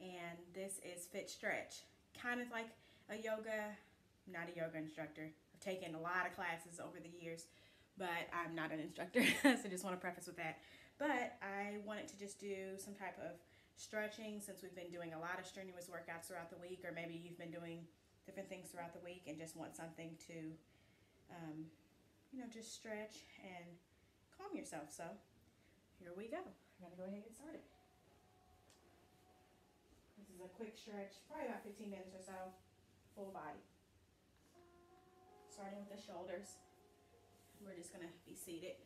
and this is Fit Stretch. Kind of like a yoga, not a yoga instructor. I've taken a lot of classes over the years, but I'm not an instructor, so just want to preface with that. But I wanted to just do some type of stretching since we've been doing a lot of strenuous workouts throughout the week, or maybe you've been doing different things throughout the week and just want something to, um, you know, just stretch and calm yourself. So here we go. I'm going to go ahead and get started. Is a quick stretch, probably about 15 minutes or so, full body. Starting with the shoulders. We're just to be seated.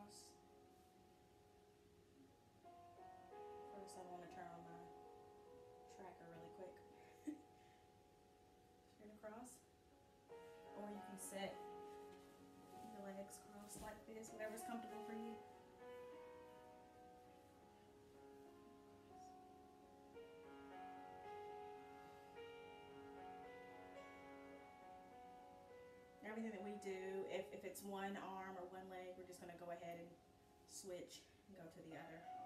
Cross. First, I want to turn on my tracker really quick. Straight across. Or you can sit like this, whatever's comfortable for you. Everything that we do, if, if it's one arm or one leg, we're just going to go ahead and switch and go to the other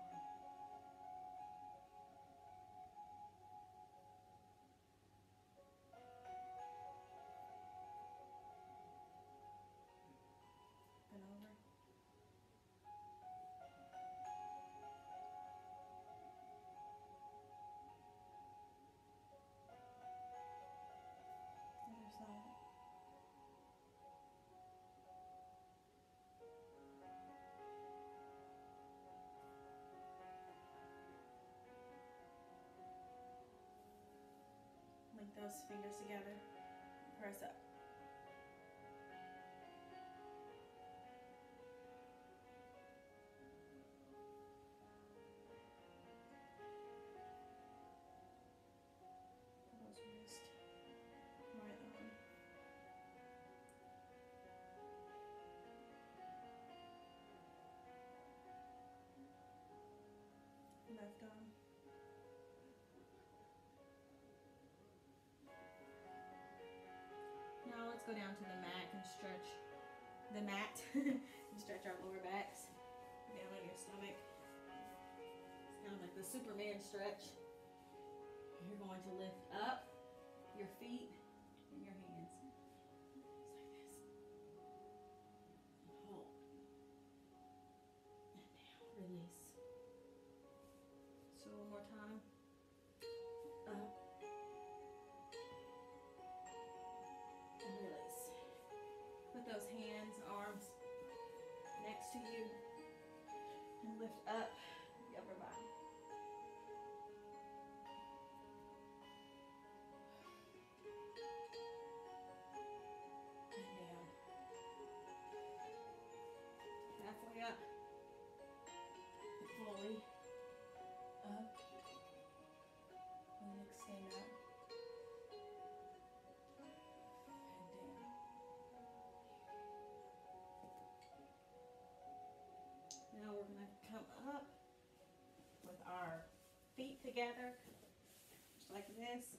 those fingers together. Press up. Go down to the mat and stretch the mat and stretch our lower backs down on your stomach. It's kind of like the Superman stretch. You're going to lift up your feet Up. Fully up. And extend up. And down. Now we're going to come up with our feet together, just like this.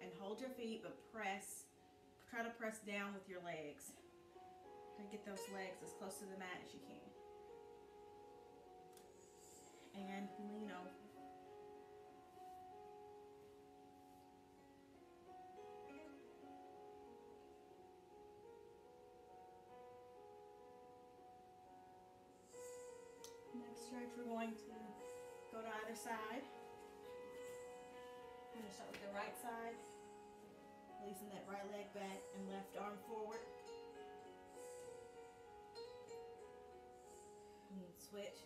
and hold your feet, but press, try to press down with your legs. Get those legs as close to the mat as you can. And lean over. Next stretch, we're going to go to either side. I'm going to start with the right side. Releasing that right leg back and left arm forward. And switch.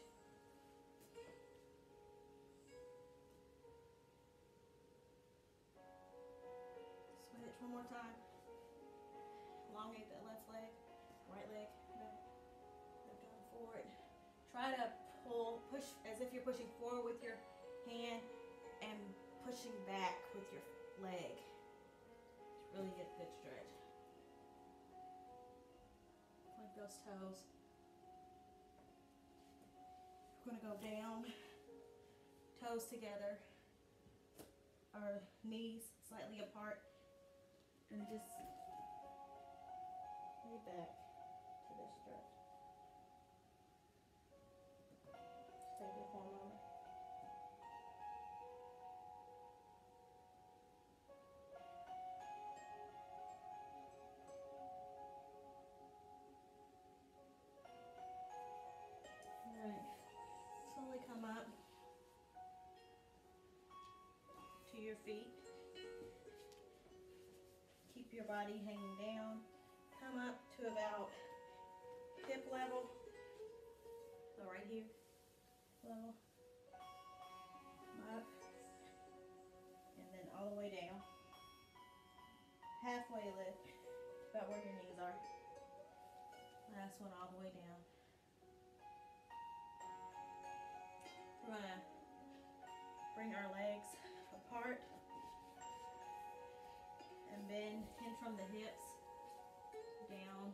Switch one more time. Elongate that left leg, right leg left arm forward. Try to pull, push as if you're pushing forward with your hand and pushing back with your leg. To really get a good stretch. Like those toes. We're going to go down, toes together, our knees slightly apart, and just lay back. Your feet. Keep your body hanging down. Come up to about hip level. So right here, level. Up. And then all the way down. Halfway lift, about where your knees are. Last one all the way down. We're gonna bring our legs apart and bend in from the hips down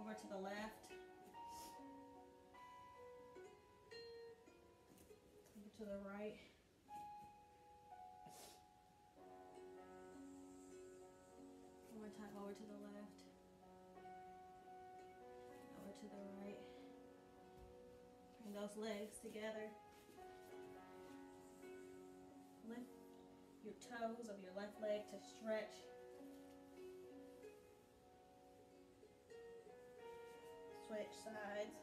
over to the left over to the right. One more time over to the left over to the right. Bring those legs together your toes of your left leg to stretch switch sides.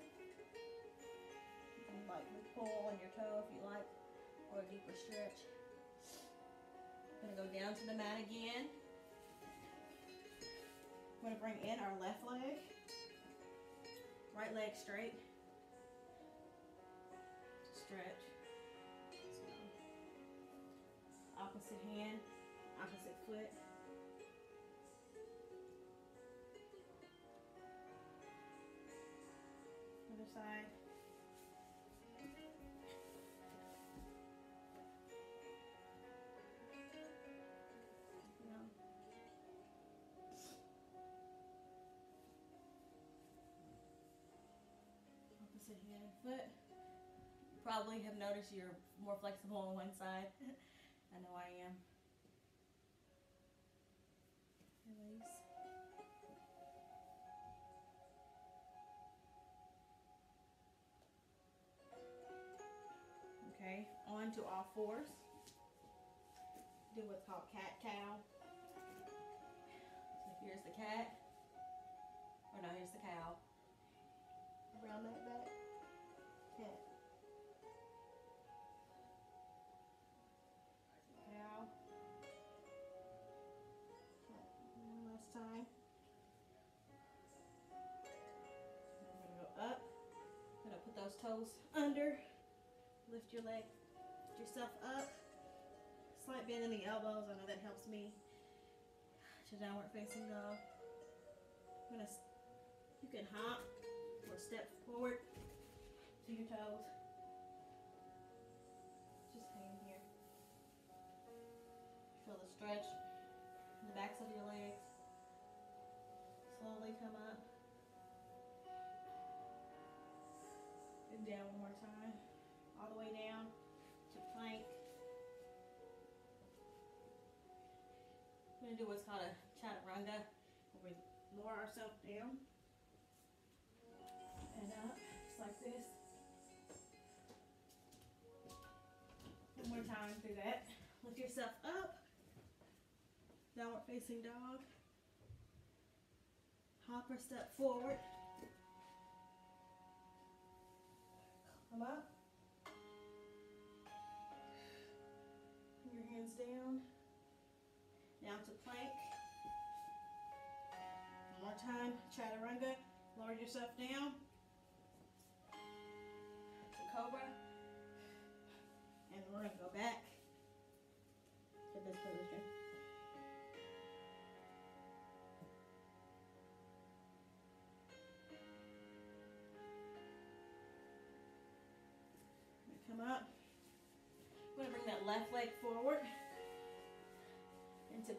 You can lightly pull on your toe if you like, or a deeper stretch. Gonna go down to the mat again. I'm gonna bring in our left leg, right leg straight, stretch. Opposite hand, opposite foot. Other side. Opposite hand, foot. Probably have noticed you're more flexible on one side. I know I am. Release. Okay, on to all fours. Do what's called cat cow. So here's the cat. Or no, here's the cow. Around that back. Toes under. Lift your leg, lift yourself up. Slight bend in the elbows. I know that helps me. To downward facing dog. I'm gonna. You can hop or step forward to your toes. Just hang here. Feel the stretch in the backs of your legs. Slowly come up. Down one more time all the way down to plank. We're gonna do what's called a chaturanga, where we lower ourselves down and up, just like this. One more time, through that. Lift yourself up, downward facing dog. Hop or step forward. Come up. Bring your hands down. Now to plank. One more time, chaturanga. Lower yourself down. To cobra. And we're gonna go back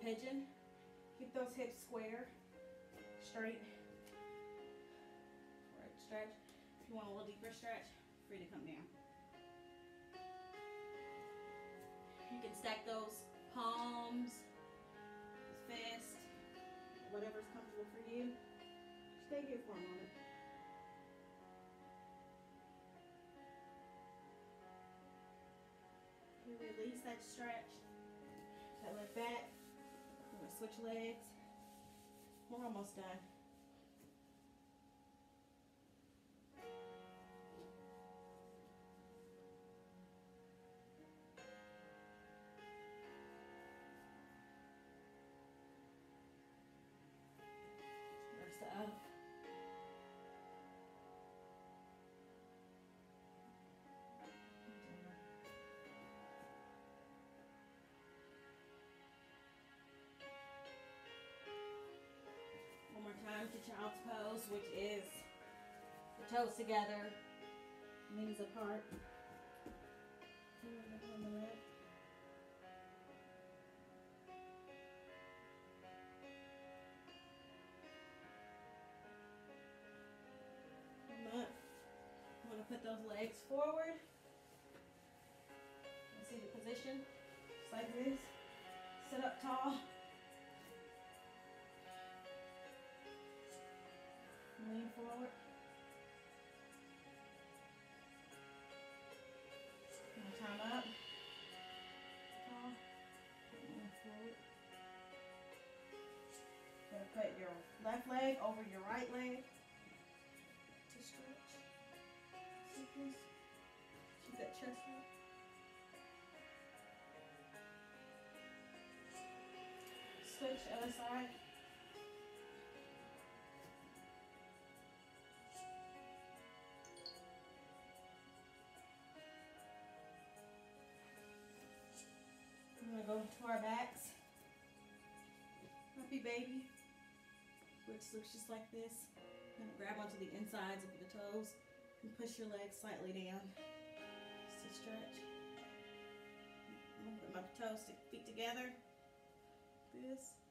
pigeon. Keep those hips square, straight. Right stretch. If you want a little deeper stretch, free to come down. You can stack those palms, fists, whatever's comfortable for you. Stay here for a moment. You release that stretch. That leg back. Switch legs. We're almost done. On to child's pose, which is the toes together, knees apart. I'm gonna put those legs forward. You see the position? Just like this. Sit up tall. Lean forward. One time up. Tall. Lean forward. Gonna put your left leg over your right leg to stretch. Like this. Keep that chest up. Switch other side. Baby. Which looks just like this. Gonna grab onto the insides of the toes and push your legs slightly down. Just to stretch. I'm gonna put my toes, to feet together. This.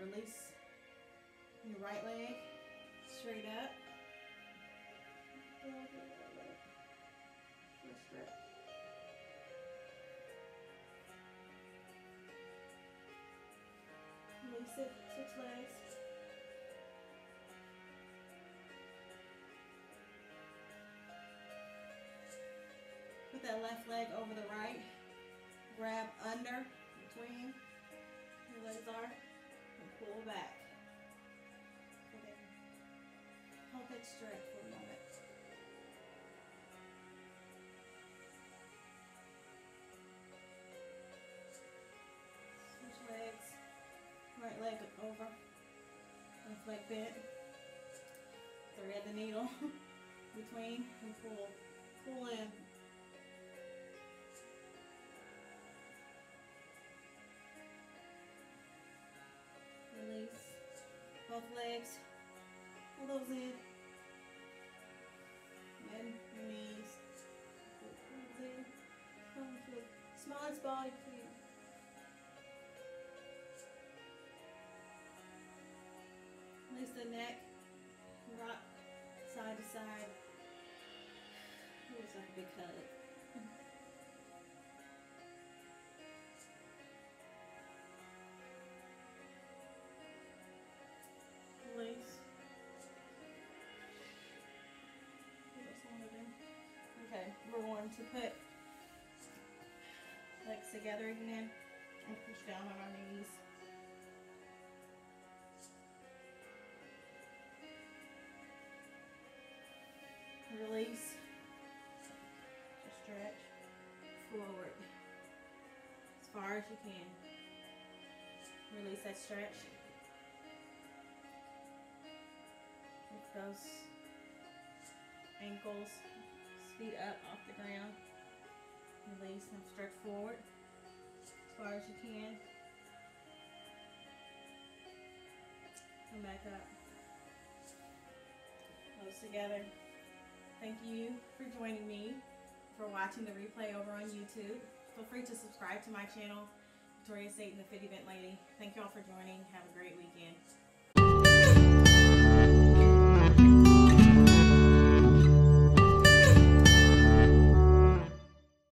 Release your right leg straight up. Release it, switch legs. Put that left leg over the right. Grab under, between your legs are, pull back. Hold that straight for a moment. Switch legs. Right leg over. Left leg bent. Thread the needle between and pull. Pull in. Both legs. Pull those in. Bend your knees. Pull those in. Come to the smallest body can. Release the neck. Rock side to side. Like a big cut. To put legs together again and push down on our knees. Release. Stretch forward as far as you can. Release that stretch. Lift those ankles, feet up off the ground. Release and stretch forward as far as you can. Come back up. Close together. Thank you for joining me, for watching the replay over on YouTube. Feel free to subscribe to my channel, Victoria Staton, the Fit Event Lady. Thank you all for joining. Have a great weekend.